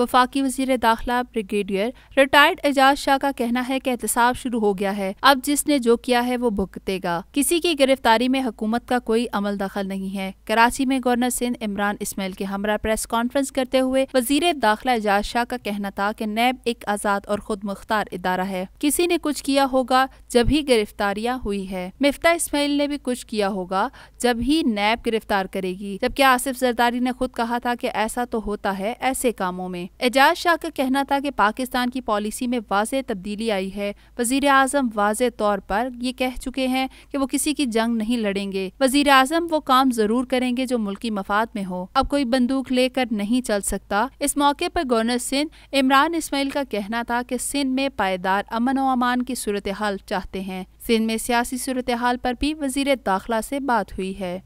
वफाकी वज़ीर दाखिला ब्रिगेडियर रिटायर्ड एजाज शाह का कहना है कि एहतसाब शुरू हो गया है। अब जिसने जो किया है, वो भुगतेगा। किसी की गिरफ्तारी में हुकूमत का कोई अमल दखल नहीं है। कराची में गवर्नर सिंध इमरान इसमाइल के हमरा प्रेस कॉन्फ्रेंस करते हुए वज़ीर दाखिला एजाज शाह का कहना था कि नैब एक आज़ाद और खुद मुख्तार इदारा है। किसी ने कुछ किया होगा, जब ही गिरफ्तारियाँ हुई है। मिफ्ता इसमाइल ने भी कुछ किया होगा, जब ही नैब गिरफ़्तार करेगी। जबकि आसिफ जरदारी ने खुद कहा था कि ऐसा तो होता है, ऐसे कामों में। एजाज शाह का कहना था कि पाकिस्तान की पॉलिसी में वाज तब्दीली आई है। वज़ीर आज़म वाज तौर पर ये कह चुके हैं कि वो किसी की जंग नहीं लड़ेंगे। वज़ीर आज़म वो काम ज़रूर करेंगे जो मुल्की मफाद में हो। अब कोई बंदूक लेकर नहीं चल सकता। इस मौके पर गवर्नर सिंध इमरान इसमाइल का कहना था कि सिंध में पायदार अमन व अमान की सूरत हाल चाहते हैं। सिंध में सियासी सूरत हाल पर भी वज़ीर दाखिला से बात हुई है।